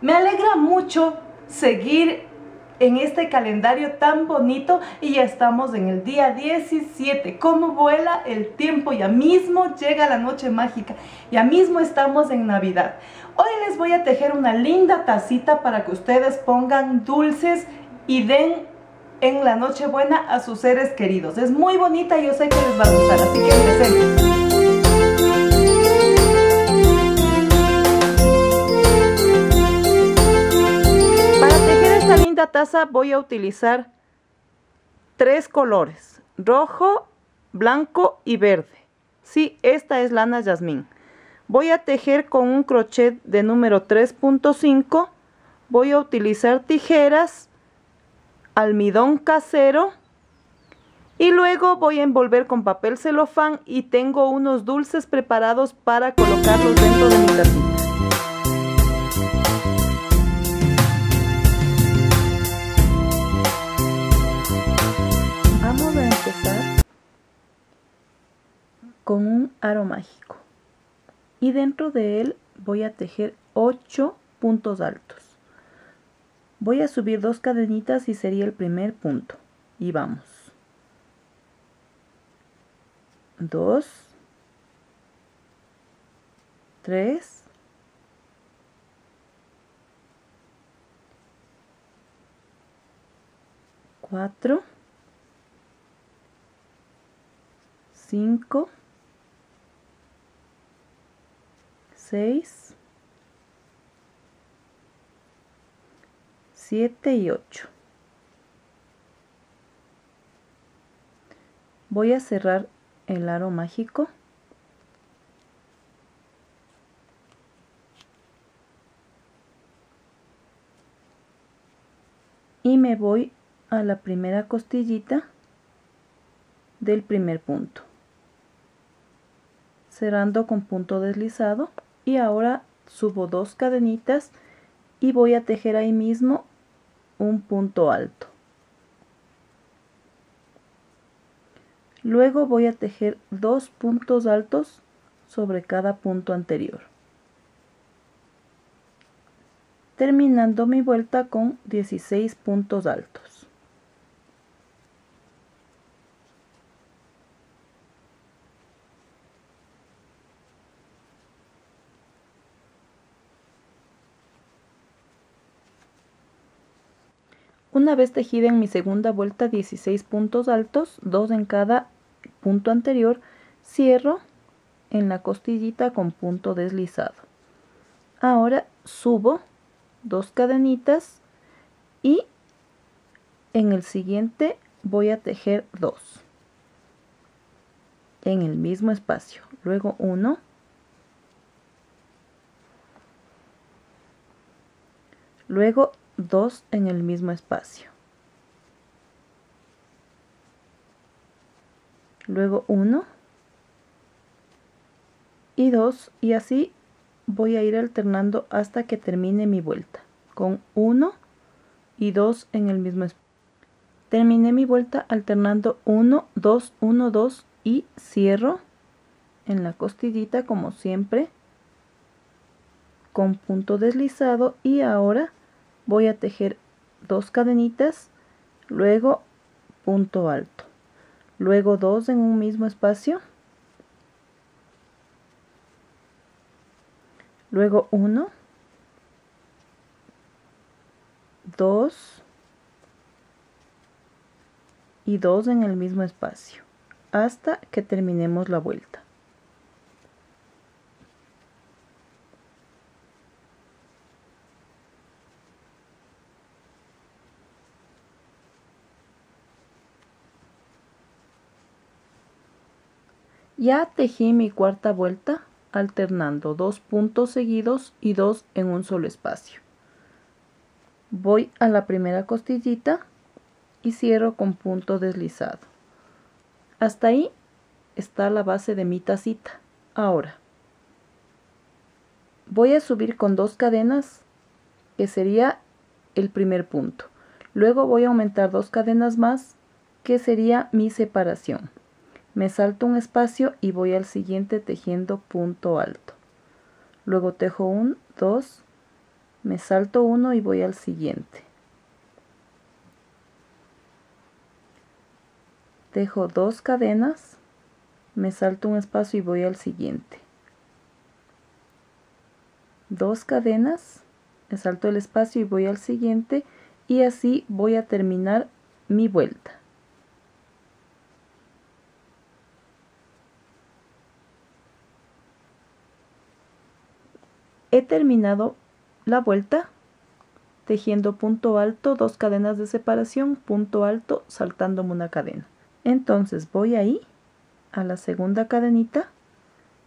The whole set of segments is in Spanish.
Me alegra mucho seguir en este calendario tan bonito y ya estamos en el día 17. ¿Cómo vuela el tiempo? Ya mismo llega la noche mágica. Ya mismo estamos en Navidad. Hoy les voy a tejer una linda tacita para que ustedes pongan dulces y den en la Nochebuena a sus seres queridos. Es muy bonita y yo sé que les va a gustar, así que empecemos. taza voy a utilizar tres colores, rojo, blanco y verde. Sí, esta es lana jazmín. Voy a tejer con un crochet de número 3.5. Voy a utilizar tijeras, almidón casero y luego voy a envolver con papel celofán y tengo unos dulces preparados para colocarlos dentro de mi tacita. Con un aro mágico. Y dentro de él voy a tejer 8 puntos altos. Voy a subir dos cadenitas y sería el primer punto. Y vamos. 2 3 4 5 6, 7 y 8. Voy a cerrar el aro mágico. Y me voy a la primera costillita del primer punto cerrando con punto deslizado y ahora subo dos cadenitas y voy a tejer ahí mismo un punto alto. Luego voy a tejer dos puntos altos sobre cada punto anterior terminando mi vuelta con 16 puntos altos Una vez tejida en mi segunda vuelta 16 puntos altos, dos en cada punto anterior, cierro en la costillita con punto deslizado. Ahora subo dos cadenitas y en el siguiente voy a tejer dos en el mismo espacio. Luego uno, luego dos en el mismo espacio. Luego uno y dos y así voy a ir alternando hasta que termine mi vuelta con uno y dos en el mismo espacio. Terminé mi vuelta alternando 1, 2, 1, 2 y cierro en la costillita como siempre con punto deslizado y ahora voy a tejer dos cadenitas luego punto alto luego dos en un mismo espacio luego uno dos y dos en el mismo espacio hasta que terminemos la vuelta Ya tejí mi cuarta vuelta alternando dos puntos seguidos y dos en un solo espacio. Voy a la primera costillita y cierro con punto deslizado. Hasta ahí está la base de mi tacita. Ahora, voy a subir con dos cadenas que sería el primer punto. Luego voy a aumentar dos cadenas más que sería mi separación me salto un espacio y voy al siguiente tejiendo punto alto. Luego tejo un 2 me salto uno y voy al siguiente. Dejo dos cadenas me salto un espacio y voy al siguiente. Dos cadenas me salto el espacio y voy al siguiente y así voy a terminar mi vuelta he terminado la vuelta tejiendo punto alto, dos cadenas de separación, punto alto, saltándome una cadena. Entonces voy ahí a la segunda cadenita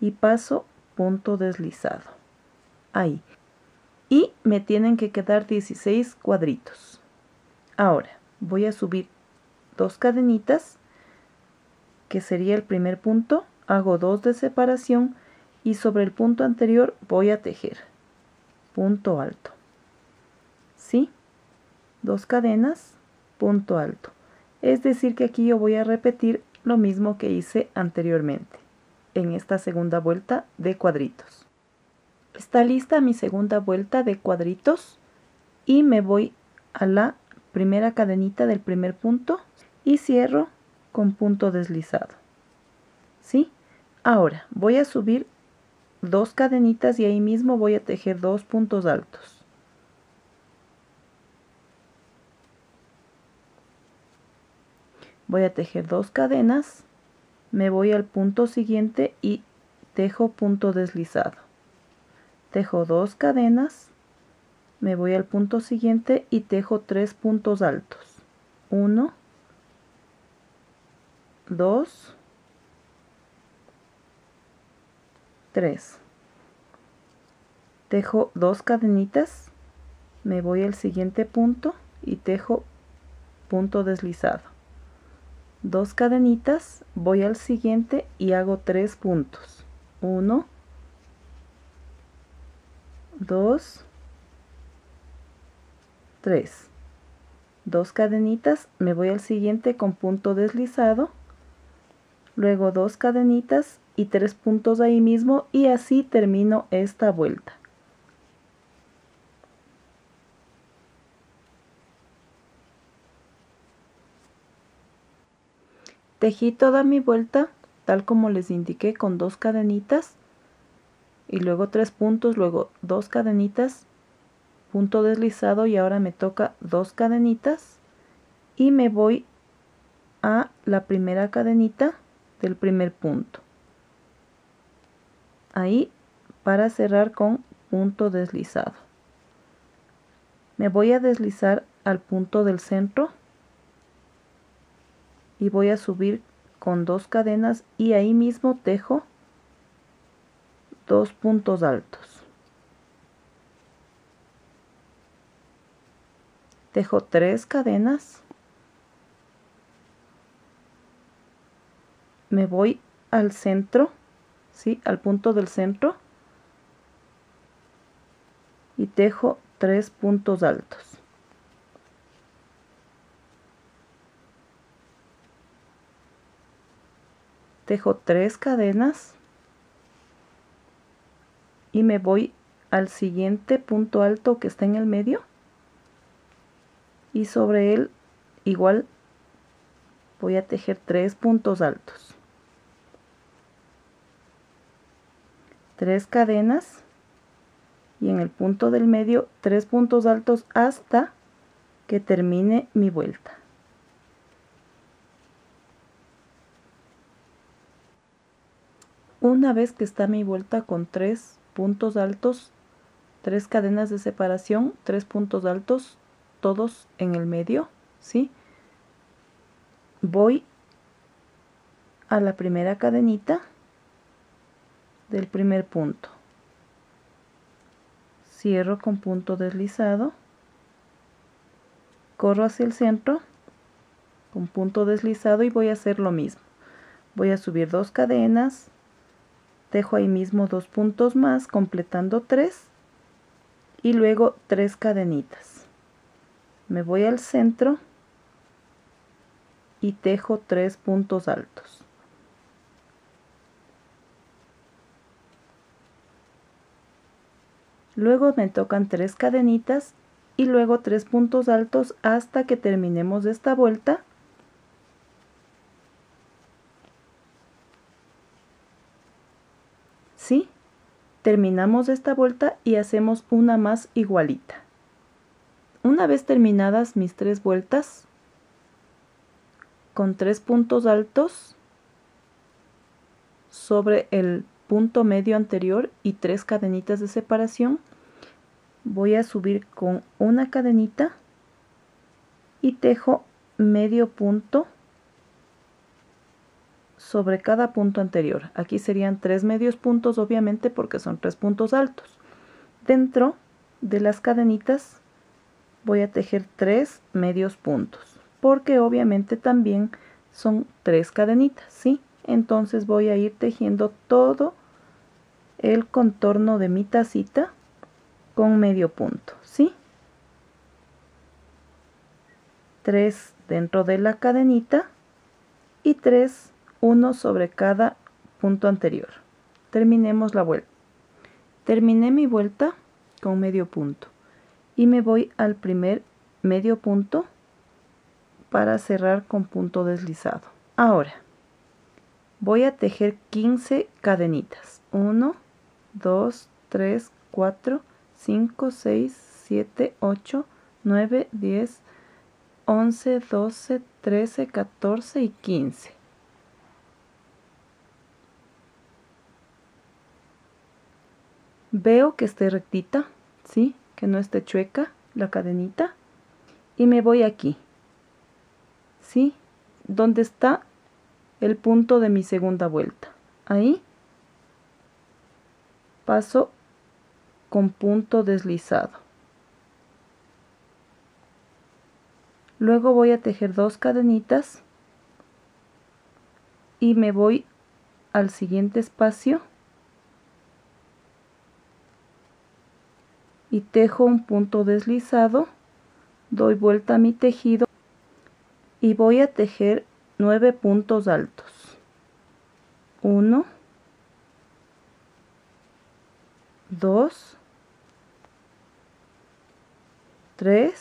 y paso punto deslizado. Ahí. Y me tienen que quedar 16 cuadritos. Ahora voy a subir dos cadenitas, que sería el primer punto, hago dos de separación y sobre el punto anterior voy a tejer. Punto alto. ¿sí? dos cadenas punto alto. Es decir que aquí yo voy a repetir lo mismo que hice anteriormente en esta segunda vuelta de cuadritos. Está lista mi segunda vuelta de cuadritos y me voy a la primera cadenita del primer punto y cierro con punto deslizado. ¿sí? ahora voy a subir dos cadenitas y ahí mismo voy a tejer dos puntos altos. Voy a tejer dos cadenas me voy al punto siguiente y tejo punto deslizado. Tejo dos cadenas me voy al punto siguiente y tejo tres puntos altos. Uno dos 3 tejo dos cadenitas me voy al siguiente punto y tejo punto deslizado. Dos cadenitas voy al siguiente y hago tres puntos. 1 2 3 dos cadenitas me voy al siguiente con punto deslizado. Luego dos cadenitas y tres puntos ahí mismo y así termino esta vuelta. Tejí toda mi vuelta tal como les indiqué con dos cadenitas y luego tres puntos, luego dos cadenitas, punto deslizado y ahora me toca dos cadenitas y me voy a la primera cadenita del primer punto ahí para cerrar con punto deslizado. Me voy a deslizar al punto del centro y voy a subir con dos cadenas y ahí mismo tejo dos puntos altos. Tejo tres cadenas. Me voy al centro al punto del centro. Y tejo tres puntos altos. Tejo tres cadenas. Y me voy al siguiente punto alto que está en el medio. Y sobre él igual voy a tejer tres puntos altos tres cadenas y en el punto del medio tres puntos altos hasta que termine mi vuelta. Una vez que está mi vuelta con tres puntos altos, tres cadenas de separación, tres puntos altos, todos en el medio, ¿sí? Voy a la primera cadenita del primer punto. Cierro con punto deslizado. Corro hacia el centro con punto deslizado y voy a hacer lo mismo. Voy a subir dos cadenas. Dejo ahí mismo dos puntos más completando tres. Y luego tres cadenitas. Me voy al centro y tejo tres puntos altos luego me tocan tres cadenitas y luego tres puntos altos hasta que terminemos esta vuelta ¿sí? terminamos esta vuelta y hacemos una más igualita una vez terminadas mis tres vueltas con tres puntos altos sobre el punto medio anterior y tres cadenitas de separación. Voy a subir con una cadenita y tejo medio punto sobre cada punto anterior. Aquí serían tres medios puntos obviamente porque son tres puntos altos. Dentro de las cadenitas voy a tejer tres medios puntos porque obviamente también son tres cadenitas ¿sí? entonces voy a ir tejiendo todo el contorno de mi tacita con medio punto, ¿sí? Tres dentro de la cadenita y tres, uno sobre cada punto anterior. Terminemos la vuelta. Terminé mi vuelta con medio punto y me voy al primer medio punto para cerrar con punto deslizado. Ahora, voy a tejer 15 cadenitas. 1, 2, 3, 4, 5, 6, 7, 8, 9, 10, 11, 12, 13, 14 y 15. Veo que esté rectita, ¿sí? Que no esté chueca la cadenita. Y me voy aquí, ¿sí? Donde está el punto de mi segunda vuelta. Ahí paso con punto deslizado. Luego voy a tejer dos cadenitas y me voy al siguiente espacio y tejo un punto deslizado, doy vuelta a mi tejido y voy a tejer nueve puntos altos. 1 2 3,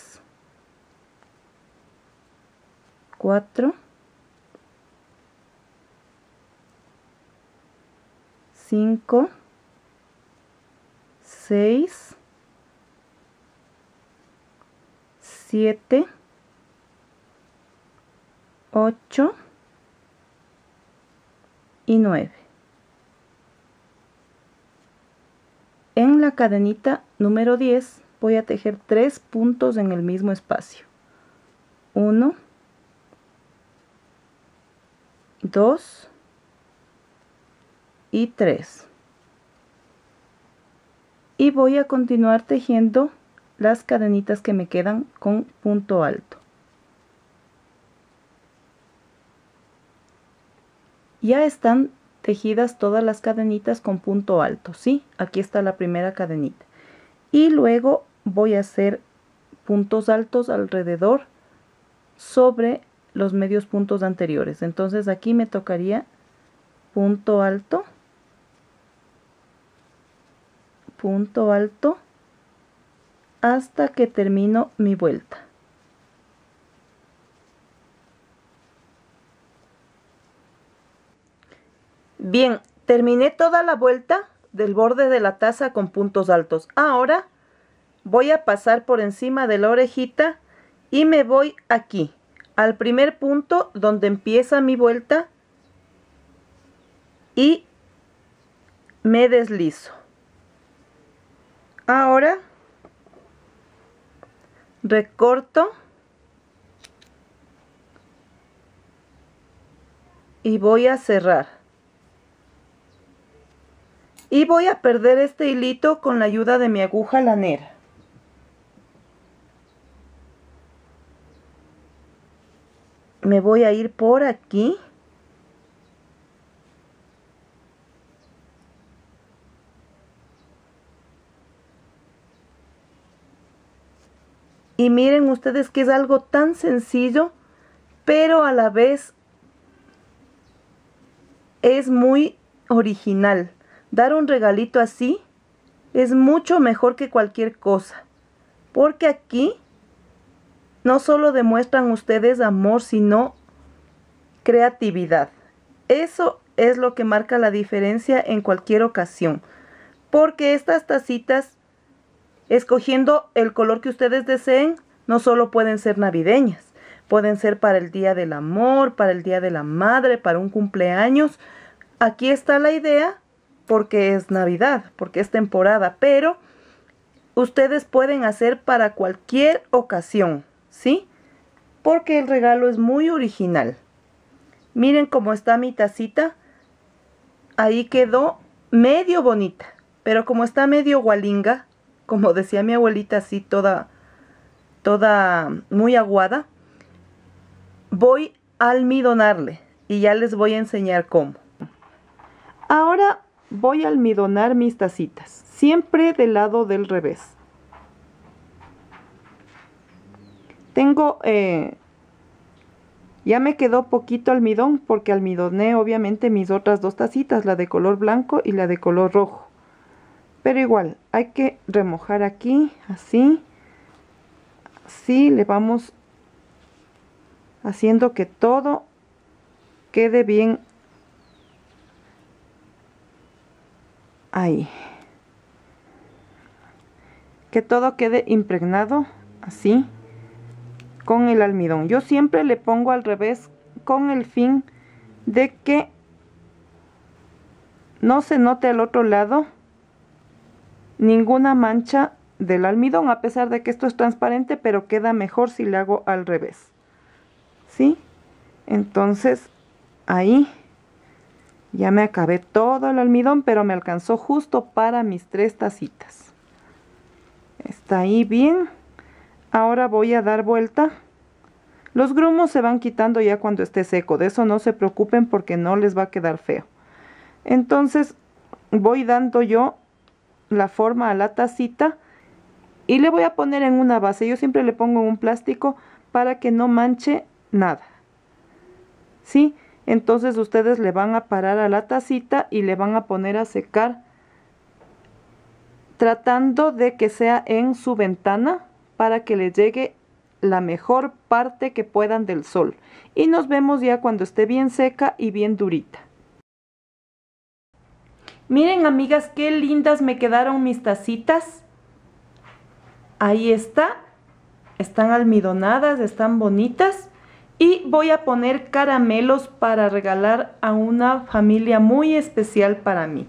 4, 5, 6, 7, 8 y 9. En la cadenita número 10 voy a tejer tres puntos en el mismo espacio. Uno, dos y tres. Y voy a continuar tejiendo las cadenitas que me quedan con punto alto. Ya están tejidas todas las cadenitas con punto alto, ¿sí? Aquí está la primera cadenita. Y luego voy a hacer puntos altos alrededor sobre los medios puntos anteriores. Entonces aquí me tocaría punto alto, punto alto, hasta que termino mi vuelta. Bien, terminé toda la vuelta del borde de la taza con puntos altos. Ahora voy a pasar por encima de la orejita y me voy aquí al primer punto donde empieza mi vuelta y me deslizo ahora recorto y voy a cerrar y voy a perder este hilito con la ayuda de mi aguja lanera. Me voy a ir por aquí. Y miren ustedes que es algo tan sencillo pero a la vez es muy original dar un regalito así es mucho mejor que cualquier cosa. Porque aquí no solo demuestran ustedes amor, sino creatividad. Eso es lo que marca la diferencia en cualquier ocasión. Porque estas tacitas, escogiendo el color que ustedes deseen, no solo pueden ser navideñas, pueden ser para el Día del Amor, para el Día de la Madre, para un cumpleaños. Aquí está la idea porque es Navidad, porque es temporada, pero ustedes pueden hacer para cualquier ocasión, ¿sí? Porque el regalo es muy original. Miren cómo está mi tacita. Ahí quedó medio bonita, pero como está medio gualinga, como decía mi abuelita, así toda, toda muy aguada, voy a almidonarle y ya les voy a enseñar cómo. Ahora voy a almidonar mis tacitas, siempre del lado del revés. Tengo, eh, ya me quedó poquito almidón porque almidoné obviamente mis otras dos tacitas, la de color blanco y la de color rojo. Pero igual, hay que remojar aquí, así. Así le vamos haciendo que todo quede bien ahí que todo quede impregnado así con el almidón. Yo siempre le pongo al revés con el fin de que no se note al otro lado ninguna mancha del almidón a pesar de que esto es transparente pero queda mejor si le hago al revés. ¿sí? entonces ahí ya me acabé todo el almidón, pero me alcanzó justo para mis tres tacitas. Está ahí bien. Ahora voy a dar vuelta. Los grumos se van quitando ya cuando esté seco. De eso no se preocupen porque no les va a quedar feo. Entonces voy dando yo la forma a la tacita y le voy a poner en una base. Yo siempre le pongo un plástico para que no manche nada. ¿Sí? Entonces ustedes le van a parar a la tacita y le van a poner a secar tratando de que sea en su ventana para que le llegue la mejor parte que puedan del sol. Y nos vemos ya cuando esté bien seca y bien durita. Miren amigas qué lindas me quedaron mis tacitas. Ahí está. Están almidonadas están bonitas y voy a poner caramelos para regalar a una familia muy especial para mí.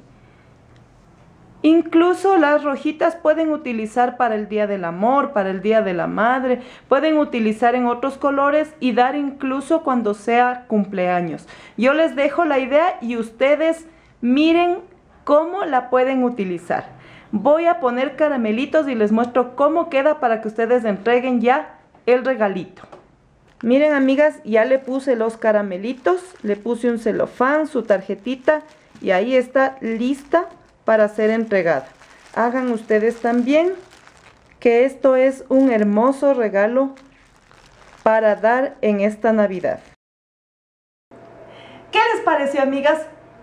Incluso las rojitas pueden utilizar para el Día del Amor, para el Día de la Madre, pueden utilizar en otros colores y dar incluso cuando sea cumpleaños. Yo les dejo la idea y ustedes miren cómo la pueden utilizar. Voy a poner caramelitos y les muestro cómo queda para que ustedes entreguen ya el regalito. Miren amigas, ya le puse los caramelitos, le puse un celofán, su tarjetita y ahí está lista para ser entregada. Hagan ustedes también que esto es un hermoso regalo para dar en esta Navidad. ¿Qué les pareció amigas?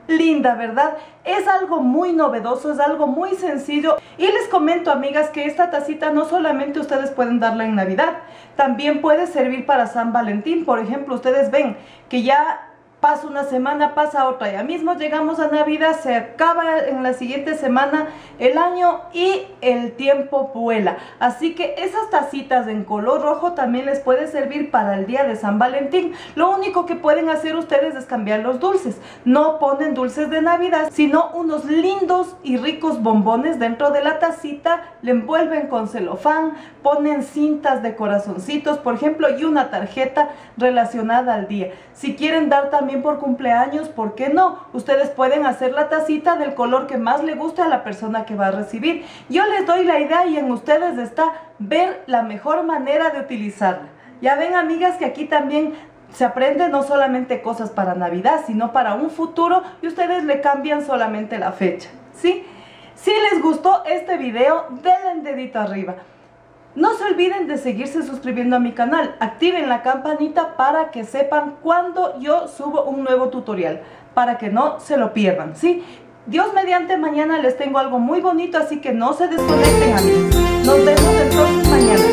Linda, ¿verdad? Es algo muy novedoso, es algo muy sencillo. Y les comento, amigas, que esta tacita no solamente ustedes pueden darla en Navidad, también puede servir para San Valentín. Por ejemplo, ustedes ven que ya pasa una semana, pasa otra, ya mismo llegamos a Navidad, se acaba en la siguiente semana el año y el tiempo vuela. Así que esas tacitas en color rojo también les puede servir para el día de San Valentín. Lo único que pueden hacer ustedes es cambiar los dulces. No ponen dulces de Navidad, sino unos lindos y ricos bombones dentro de la tacita, le envuelven con celofán, ponen cintas de corazoncitos, por ejemplo, y una tarjeta relacionada al día. Si quieren dar por cumpleaños, ¿por qué no? Ustedes pueden hacer la tacita del color que más le guste a la persona que va a recibir. Yo les doy la idea y en ustedes está ver la mejor manera de utilizarla. Ya ven amigas que aquí también se aprende no solamente cosas para Navidad, sino para un futuro y ustedes le cambian solamente la fecha, ¿sí? Si les gustó este video, denle un dedito arriba. No se olviden de seguirse suscribiendo a mi canal, activen la campanita para que sepan cuando yo subo un nuevo tutorial, para que no se lo pierdan, ¿sí? Dios mediante mañana les tengo algo muy bonito, así que no se desconecten a mí. Nos vemos entonces mañana.